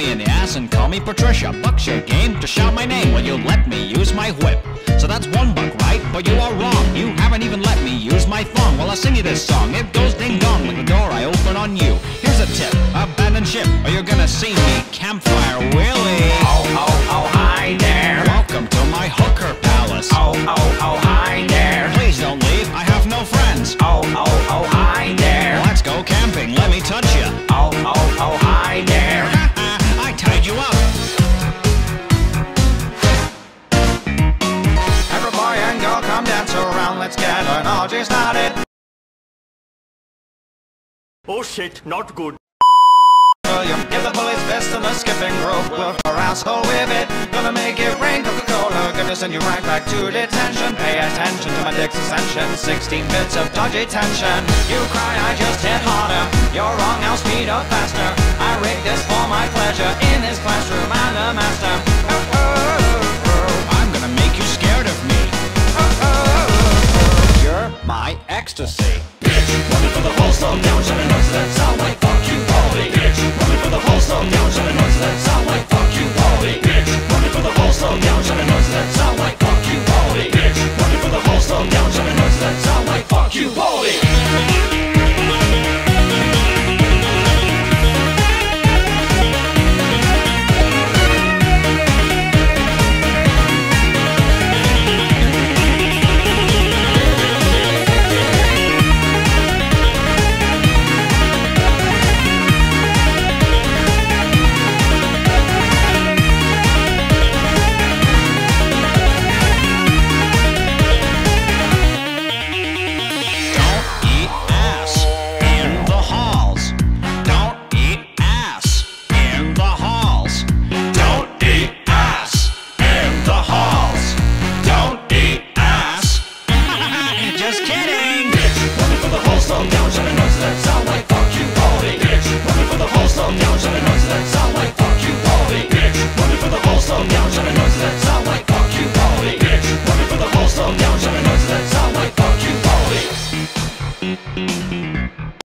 Listen, call me Patricia. Buck's your game to shout my name. Will you let me use my whip? So that's one buck, right? But you are wrong. You haven't even let me use my thong. Well, I'll sing you this song. It goes ding dong like the door I open on you. Here's a tip: abandon ship, or you're gonna see me campfire Willie. Oh, oh, oh, an orgy started. Oh shit, not good. William, give the police fist and the skipping rope. We'll harass her with it. Gonna make it rain Coca-Cola. Gonna send you right back to detention. Pay attention to my dick's ascension. 16 bits of dodgy tension. You cry, I just hit harder. You're wrong, I'll speed up faster. I rigged this for my pleasure. My ecstasy. Bitch, running for the whole slow down, shining noises that sound like fuck you, Paulie. so now I'm trying to notice that sound like fuck you, holy bitch. Running for the wholesome, now I'm that.